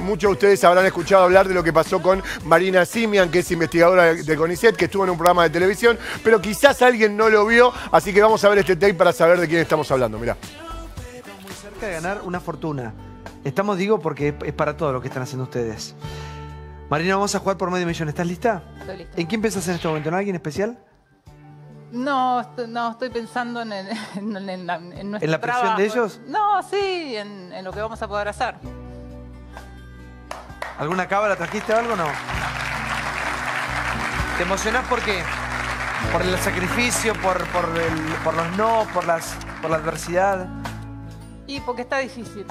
Muchos de ustedes habrán escuchado hablar de lo que pasó con Marina Simian, que es investigadora de CONICET, que estuvo en un programa de televisión, pero quizás alguien no lo vio, así que vamos a ver este tape para saber de quién estamos hablando. Mirá. Estamos muy cerca de ganar una fortuna. Estamos, digo, porque es para todo lo que están haciendo ustedes. Marina, vamos a jugar por medio millón. ¿Estás lista? Estoy lista. ¿En quién pensás en este momento? ¿En alguien especial? No, no, estoy pensando en, en, en, en la- en nuestro ¿En la presión trabajo. de ellos? No, sí, en, en lo que vamos a poder hacer. ¿Alguna cábala trajiste o algo? No. ¿Te emocionás por qué? ¿Por el sacrificio, por, por, el- por los no, por, las, por la adversidad? Y porque está difícil.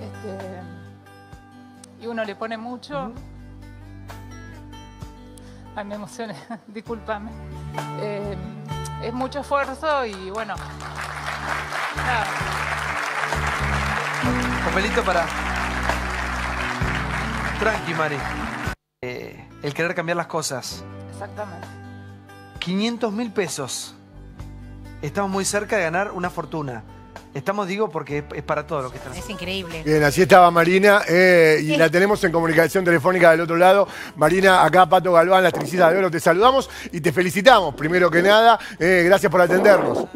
Este, y uno le pone mucho. Ay, me emocioné, discúlpame. Eh, es mucho esfuerzo y bueno. nada, Papelito para... Tranqui, Mari. Eh, el querer cambiar las cosas. exactamente. 500 mil pesos. Estamos muy cerca de ganar una fortuna. Estamos, digo, porque es, para todo lo que están haciendo. Es increíble. Bien, así estaba Marina eh, y la tenemos en comunicación telefónica del otro lado. Marina, acá Pato Galván, la actricita de oro, te saludamos y te felicitamos, primero que nada. Eh, gracias por atendernos.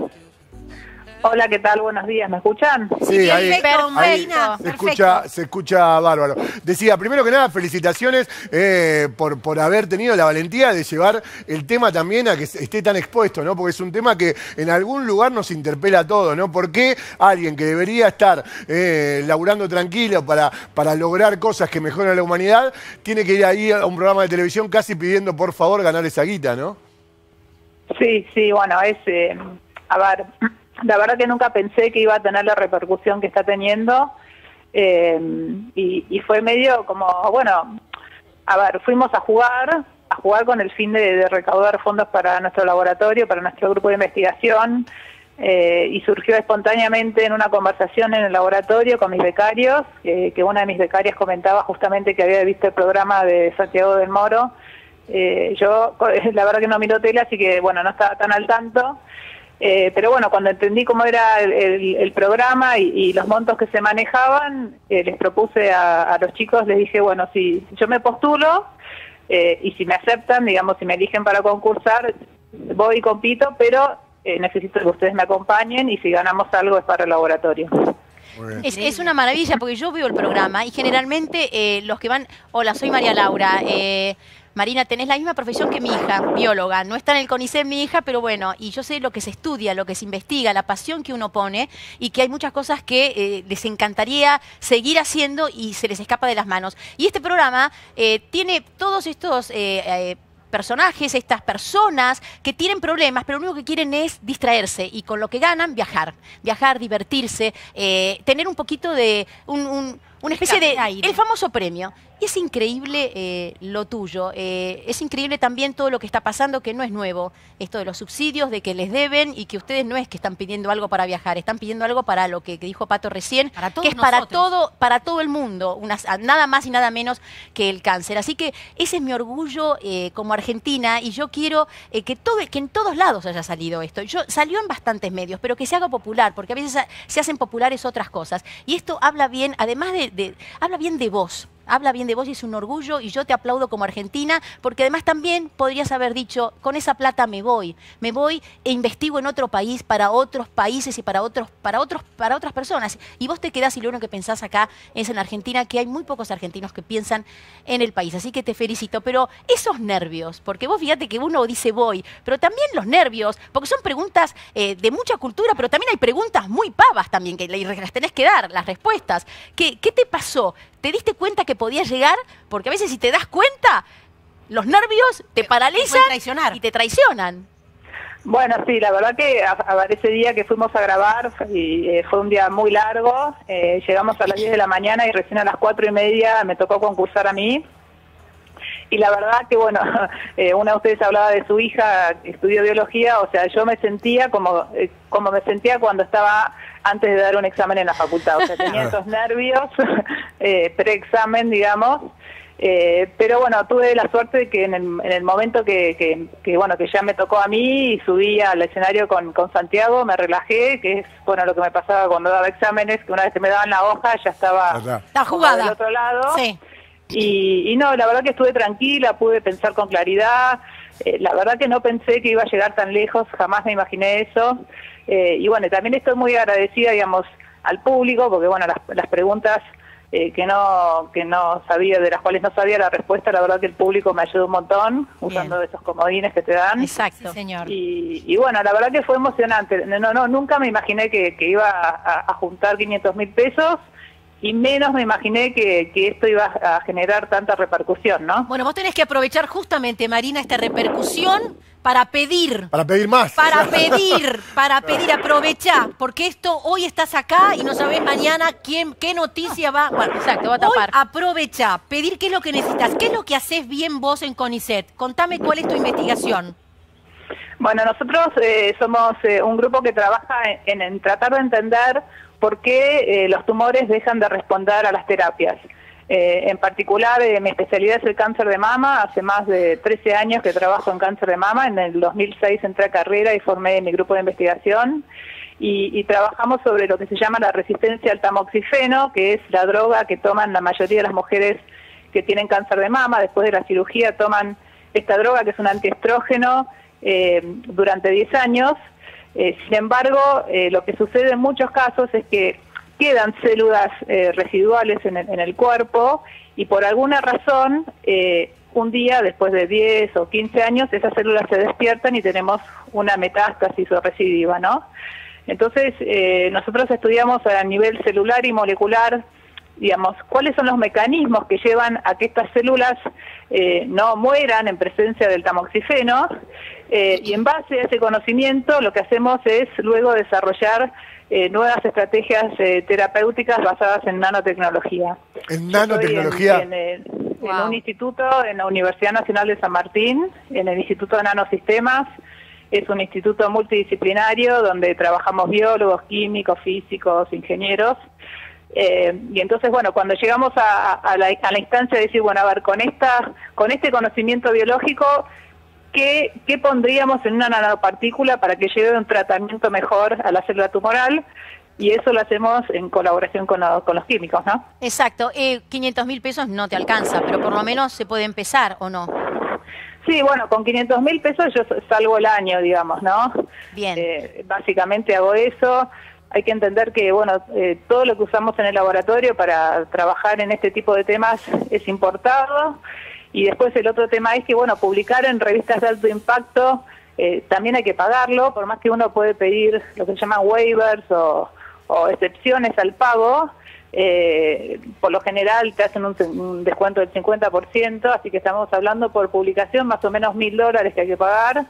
Hola, ¿qué tal? Buenos días, ¿me escuchan? Sí, ahí, Perfecto, ahí se escucha, se escucha bárbaro. Decía, primero que nada, felicitaciones eh, por, por haber tenido la valentía de llevar el tema también a que esté tan expuesto, ¿no? Porque es un tema que en algún lugar nos interpela a todos, ¿no? ¿Por qué alguien que debería estar eh, laburando tranquilo para, para lograr cosas que mejoran la humanidad tiene que ir ahí a un programa de televisión casi pidiendo por favor ganar esa guita, ¿no? Sí, sí, bueno, es, eh, a ver, la verdad que nunca pensé que iba a tener la repercusión que está teniendo eh, y, fue medio como, bueno, a ver, fuimos a jugar, a jugar con el fin de, recaudar fondos para nuestro laboratorio, para nuestro grupo de investigación eh, y surgió espontáneamente en una conversación en el laboratorio con mis becarios, que una de mis becarias comentaba justamente que había visto el programa de Santiago del Moro. Eh, yo, la verdad que no miro tele, así que bueno, no estaba tan al tanto. Eh, pero bueno, cuando entendí cómo era el, el- el programa y, y los montos que se manejaban, eh, les propuse a, a los chicos, les dije, bueno, si yo me postulo eh, y si me aceptan, digamos, si me eligen para concursar, voy y compito, pero eh, necesito que ustedes me acompañen y si ganamos algo es para el laboratorio. Es, es una maravilla porque yo veo el programa y generalmente eh, los que van, hola, soy María Laura. Marina, tenés la misma profesión que mi hija, bióloga. No está en el CONICET mi hija, pero bueno, y yo sé lo que se estudia, lo que se investiga, la pasión que uno pone y que hay muchas cosas que eh, les encantaría seguir haciendo y se les escapa de las manos. Y este programa eh, tiene todos estos... eh, personajes, estas personas que tienen problemas, pero lo único que quieren es distraerse y con lo que ganan, viajar. Viajar, divertirse, tener un poquito de. Un, un- una especie de. aire. El famoso premio. Y es increíble eh, lo tuyo. eh, es increíble también todo lo que está pasando, que no es nuevo. Esto de los subsidios, de que les deben y que ustedes no es que están pidiendo algo para viajar, están pidiendo algo para lo que, que dijo Pato recién, Para que es para todo, para todo el mundo, unas- nada más y nada menos que el cáncer. Así que ese es mi orgullo eh, como argentina y yo quiero que, todo, que en todos lados haya salido esto. Yo, salió en bastantes medios, pero que se haga popular, porque a veces se hacen populares otras cosas. Y esto habla bien, además de, de- habla bien de vos. Habla bien de vos y es un orgullo y yo te aplaudo como argentina porque además también podrías haber dicho, con esa plata me voy, me voy e investigo en otro país para otros países y para otros para otros para otras personas y vos te quedás y lo único que pensás acá es en Argentina que hay muy pocos argentinos que piensan en el país, así que te felicito, pero esos nervios, porque vos fíjate que uno dice voy, pero también los nervios, porque son preguntas eh, de mucha cultura, pero también hay preguntas muy pavas también que las tenés que dar, las respuestas. ¿Qué, qué te pasó? ¿Te diste cuenta que podías llegar? Porque a veces si te das cuenta, los nervios te paralizan y te traicionan. Bueno, sí, la verdad que a, ese día que fuimos a grabar y, eh, fue un día muy largo. eh, llegamos a las 10 de la mañana y recién a las 4 y media me tocó concursar a mí. Y la verdad que, bueno, eh, una de ustedes hablaba de su hija que estudió biología, o sea, yo me sentía como, eh, como me sentía cuando estaba antes de dar un examen en la facultad. O sea, tenía esos nervios, eh, preexamen, digamos. Eh, pero bueno, tuve la suerte de que en el, en el momento que, que, que, bueno que ya me tocó a mí y subí al escenario con, con Santiago, me relajé, que es bueno lo que me pasaba cuando daba exámenes, que una vez que me daban la hoja ya estaba como jugada. del otro lado. Sí. Y, y no, la verdad que estuve tranquila, pude pensar con claridad. Eh, la verdad que no pensé que iba a llegar tan lejos, jamás me imaginé eso. Eh, y bueno, también estoy muy agradecida, digamos, al público, porque bueno, las, las preguntas eh, que no que no sabía, de las cuales no sabía la respuesta, la verdad que el público me ayudó un montón, usando esos comodines que te dan. Exacto. señor. Y, y bueno, la verdad que fue emocionante. No, no, nunca me imaginé que, que iba a, a juntar 500 mil pesos y menos me imaginé que, que esto iba a generar tanta repercusión, ¿no? Bueno, vos tenés que aprovechar justamente, Marina, esta repercusión para pedir. Para pedir más. Para pedir, para pedir, aprovecha, porque esto hoy estás acá y no sabés mañana quién, qué noticia va. Bueno, Exacto, va a hoy tapar. aprovecha, pedir qué es lo que necesitas, qué es lo que haces bien vos en CONICET. Contame cuál es tu investigación. Bueno, nosotros eh, somos eh, un grupo que trabaja en, en tratar de entender por qué eh, los tumores dejan de responder a las terapias. Eh, en particular, eh, mi especialidad es el cáncer de mama. Hace más de 13 años que trabajo en cáncer de mama. En el 2006 entré a carrera y formé mi grupo de investigación. Y, trabajamos sobre lo que se llama la resistencia al tamoxifeno, que es la droga que toman la mayoría de las mujeres que tienen cáncer de mama. Después de la cirugía toman esta droga, que es un antiestrógeno, eh, durante 10 años. Eh, sin embargo, eh, lo que sucede en muchos casos es que quedan células eh, residuales en el, en el cuerpo y por alguna razón, un día después de 10 o 15 años, esas células se despiertan y tenemos una metástasis o recidiva, ¿no? Entonces, nosotros estudiamos a nivel celular y molecular, digamos, cuáles son los mecanismos que llevan a que estas células eh, no mueran en presencia del tamoxifeno, eh, y en base a ese conocimiento lo que hacemos es luego desarrollar eh, nuevas estrategias eh, terapéuticas basadas en nanotecnología. En nanotecnología. estoy En, en, en Wow. un instituto en la Universidad Nacional de San Martín, en el Instituto de Nanosistemas. Es un instituto multidisciplinario donde trabajamos biólogos, químicos, físicos, ingenieros. Eh, y entonces, bueno, cuando llegamos a, a la, a la instancia de decir, bueno, a ver, con, esta, con este conocimiento biológico, ¿qué, ¿qué pondríamos en una nanopartícula para que lleve un tratamiento mejor a la célula tumoral? Y eso lo hacemos en colaboración con, lo- con los químicos, ¿no? Exacto, eh, 500 mil pesos no te alcanza, pero por lo menos se puede empezar o no. Sí, bueno, con 500 mil pesos yo salgo el año, digamos, ¿no? Bien. Eh, básicamente hago eso. Hay que entender que, bueno, eh, todo lo que usamos en el laboratorio para trabajar en este tipo de temas es importado. Y después el otro tema es que, bueno, publicar en revistas de alto impacto eh, también hay que pagarlo, por más que uno puede pedir lo que se llaman waivers o, excepciones al pago. Eh, por lo general te hacen un, un descuento del 50%, así que estamos hablando por publicación más o menos mil dólares que hay que pagar,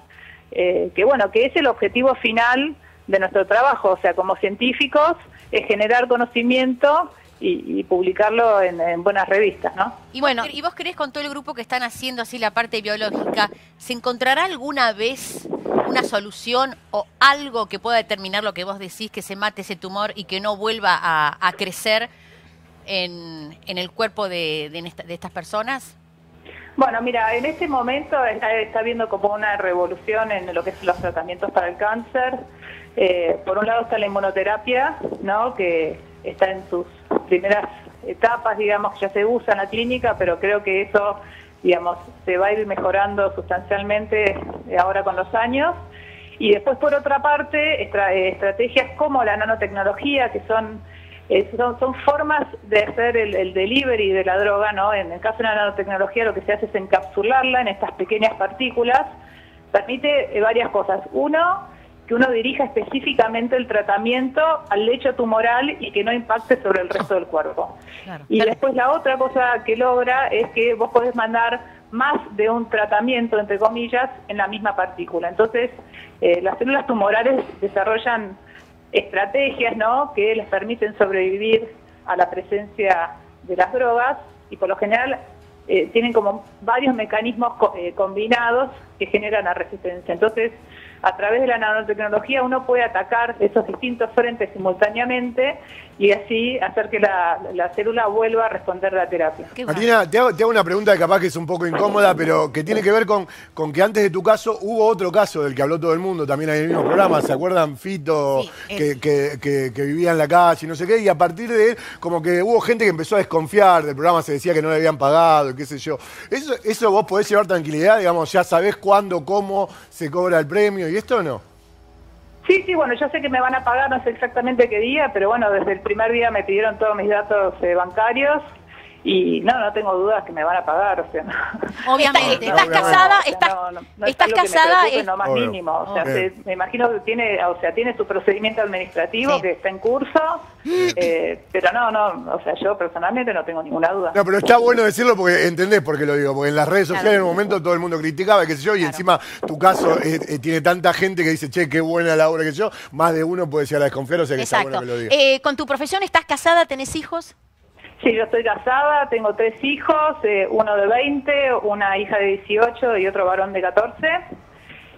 eh, que bueno, que es el objetivo final de nuestro trabajo, o sea, como científicos, es generar conocimiento y, y publicarlo en, en buenas revistas, ¿no? Y bueno, ¿y vos crees con todo el grupo que están haciendo así la parte biológica, ¿se encontrará alguna vez una solución o algo que pueda determinar lo que vos decís, que se mate ese tumor y que no vuelva a, a crecer en, en el cuerpo de, de esta- de estas personas? Bueno, mira, en este momento está, está habiendo como una revolución en lo que son los tratamientos para el cáncer. Eh, por un lado está la inmunoterapia, ¿no? Que está en sus primeras etapas, digamos, que ya se usa en la clínica, pero creo que eso, digamos, se va a ir mejorando sustancialmente ahora con los años. Y después, por otra parte, eh, estrategias como la nanotecnología, que son eh, son, formas de hacer el, el delivery de la droga, ¿no? En el caso de la nanotecnología lo que se hace es encapsularla en estas pequeñas partículas. Permite eh, varias cosas. Uno, que uno dirija específicamente el tratamiento al lecho tumoral y que no impacte sobre el resto del cuerpo. Claro. Y después la otra cosa que logra es que vos podés mandar más de un tratamiento, entre comillas, en la misma partícula. Entonces, eh, las células tumorales desarrollan estrategias ¿no? que les permiten sobrevivir a la presencia de las drogas y por lo general eh, tienen como varios mecanismos co- eh, combinados que generan la resistencia. Entonces, a través de la nanotecnología uno puede atacar esos distintos frentes simultáneamente y así hacer que la, la célula vuelva a responder la terapia. Martina, te hago, te hago una pregunta que capaz que es un poco incómoda, pero que tiene que ver con, con que antes de tu caso hubo otro caso del que habló todo el mundo, también en el mismo programa, ¿se acuerdan? Fito, Sí, que, el- que- que- que vivía en la calle y no sé qué, y a partir de él, como que hubo gente que empezó a desconfiar del programa, se decía que no le habían pagado, y qué sé yo. Eso, eso vos podés llevar tranquilidad, digamos, ya sabés cuándo, cómo se cobra el premio, ¿y esto o no? Sí, sí, bueno, yo sé que me van a pagar, no sé exactamente qué día, pero bueno, desde el primer día me pidieron todos mis datos eh, bancarios y no, no tengo dudas que me van a pagar, o sea, no. Obviamente. Está- ¿Estás casada? ¿Estás, no, no, no es estás casada? es- lo más Obvio. mínimo, o sea, se- me imagino que tiene, o sea, tiene su procedimiento administrativo Sí. que está en curso, eh, pero no, no, o sea, yo personalmente no tengo ninguna duda. No, pero está bueno decirlo porque entendés por qué lo digo, porque en las redes sociales en un momento todo el mundo criticaba, qué sé yo, y encima tu caso eh, eh, tiene tanta gente que dice, che, qué buena la obra que yo, más de uno puede llegar a desconfiar, o sea que está Exacto. bueno que lo diga. Eh, ¿Con tu profesión estás casada? ¿Tenés hijos? Sí, yo estoy casada, tengo tres hijos, eh, uno de 20, una hija de 18 y otro varón de 14.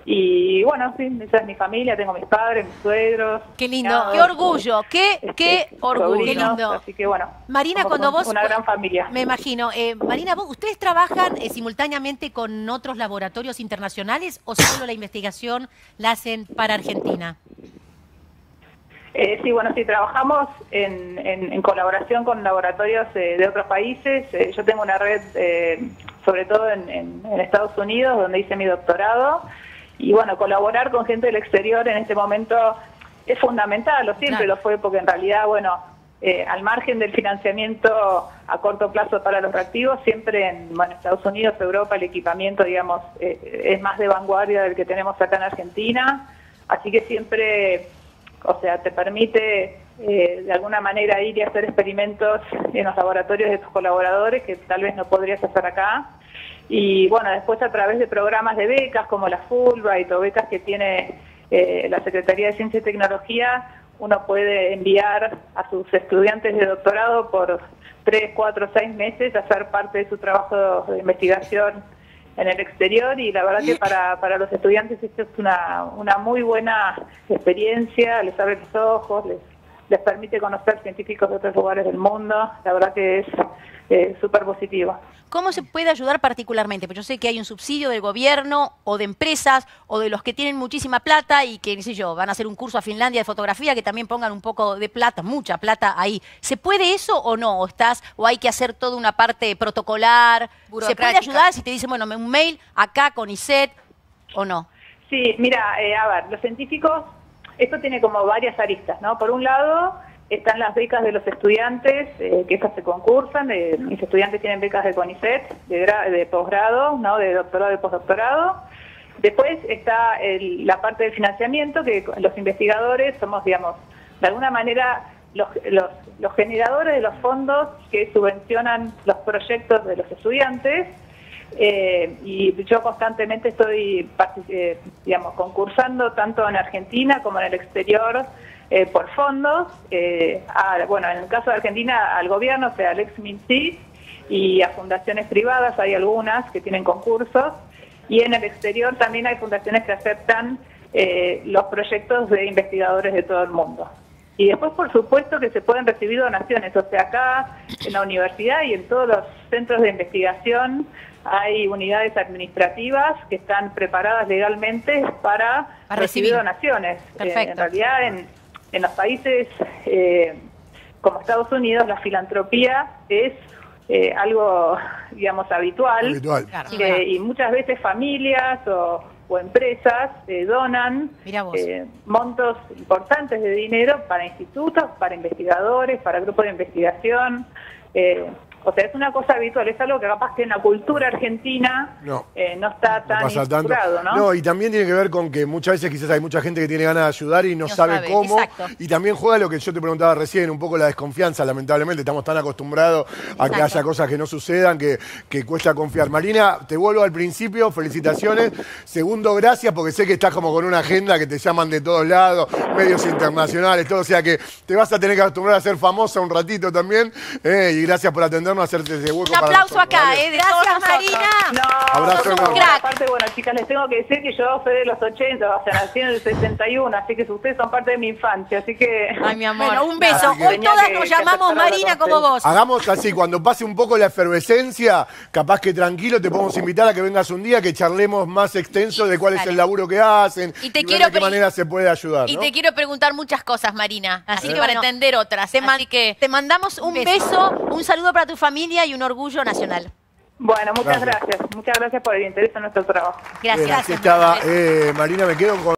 Y bueno, sí, esa es mi familia, tengo mis padres, mis suegros. Qué lindo. Qué orgullo, qué, este, qué orgullo. Qué lindo. Así que bueno. Marina, cuando vos... Una gran familia. Me imagino. Eh, Marina, vos- ¿ustedes trabajan eh, simultáneamente con otros laboratorios internacionales o solo la investigación la hacen para Argentina? Eh, sí, bueno, sí, trabajamos en, en- en colaboración con laboratorios eh, de otros países. Eh, yo tengo una red, eh, sobre todo en, Estados Unidos, donde hice mi doctorado. Y bueno, colaborar con gente del exterior en este momento es fundamental, o siempre Claro. lo fue, porque en realidad, bueno, al margen del financiamiento a corto plazo para los reactivos, siempre en bueno, Estados Unidos, Europa, el equipamiento, digamos, es más de vanguardia del que tenemos acá en Argentina. Así que siempre o sea, te permite eh, de alguna manera ir y hacer experimentos en los laboratorios de tus colaboradores que tal vez no podrías hacer acá. Y bueno, después a través de programas de becas como la Fulbright o becas que tiene eh, la Secretaría de Ciencia y Tecnología, uno puede enviar a sus estudiantes de doctorado por tres, cuatro, seis meses a ser parte de su trabajo de investigación en el exterior y la verdad que para, para los estudiantes esto es una, una muy buena experiencia, les abre los ojos, les, les permite conocer científicos de otros lugares del mundo, la verdad que es eh, súper positivo. ¿Cómo se puede ayudar particularmente? Pues yo sé que hay un subsidio del gobierno o de empresas o de los que tienen muchísima plata y que, qué sé yo, van a hacer un curso a Finlandia de fotografía que también pongan un poco de plata, mucha plata ahí. ¿Se puede eso o no? ¿O estás o hay que hacer toda una parte protocolar? ¿Se puede ayudar si te dicen, bueno, me- un mail acá con ISET o no? Sí, mira, eh, a ver, los científicos, esto tiene como varias aristas, ¿no? Por un lado están las becas de los estudiantes, eh, que estas se concursan, eh, mis estudiantes tienen becas de CONICET, de, de posgrado, ¿no? De doctorado y postdoctorado. Después está el- la parte del financiamiento, que los investigadores somos, digamos, de alguna manera los, los generadores de los fondos que subvencionan los proyectos de los estudiantes. Eh, y yo constantemente estoy, eh, digamos, concursando tanto en Argentina como en el exterior eh, por fondos. eh, a- bueno, en el caso de Argentina, al gobierno, o sea, al ex MINSI, y a fundaciones privadas, hay algunas que tienen concursos. Y en el exterior también hay fundaciones que aceptan los proyectos de investigadores de todo el mundo. Y después, por supuesto, que se pueden recibir donaciones. O sea, acá en la universidad y en todos los centros de investigación hay unidades administrativas que están preparadas legalmente para, Para recibir recibir. donaciones. Eh, Perfecto. en realidad, en, en los países eh, como Estados Unidos, la filantropía es eh, algo, digamos, habitual. Habitual. Claro. Y muchas veces familias o, o empresas eh, donan eh, montos importantes de dinero para institutos, para investigadores, para grupos de investigación. eh, o sea, es una cosa habitual, es algo que capaz que en la cultura argentina No. eh, no está No tan pasa tanto. instaurado, ¿no? y también tiene que ver con que muchas veces quizás hay mucha gente que tiene ganas de ayudar y no, No sabe, sabe, cómo. exacto. Y también juega lo que yo te preguntaba recién, un poco la desconfianza, lamentablemente. Estamos tan acostumbrados a que Exacto. haya cosas que no sucedan, que, que cuesta confiar. Marina, te vuelvo al principio, felicitaciones. Segundo, gracias, porque sé que estás como con una agenda que te llaman de todos lados, medios internacionales, todo. O sea que te vas a tener que acostumbrar a ser famosa un ratito también. eh, y gracias por atendernos. Hacerte ese hueco Un aplauso acá, ¿vale? eh, de Gracias. Marina. No, Abrazo un enorme. crack. Aparte, bueno, chicas, les tengo que decir que yo soy de los 80, o sea, nací en el 61, así que ustedes son parte de mi infancia, así que... Ay, mi amor. Bueno, un beso. Hoy todas que- nos llamamos Marina como vos. Hagamos así, cuando pase un poco la efervescencia, capaz que tranquilo te podemos invitar a que vengas un día que charlemos más extenso de cuál es el laburo que hacen Y te ver quiero de qué manera se puede ayudar. Y ¿no? te quiero preguntar muchas cosas, Marina. Así Sí. que para entender otras. te man- Así que te mandamos un beso. beso, un saludo para tu familia y un orgullo nacional. Bueno, muchas Gracias. gracias. Muchas gracias por el interés en nuestro trabajo. Bien, Gracias. así estaba. eh, Marina, me quedo con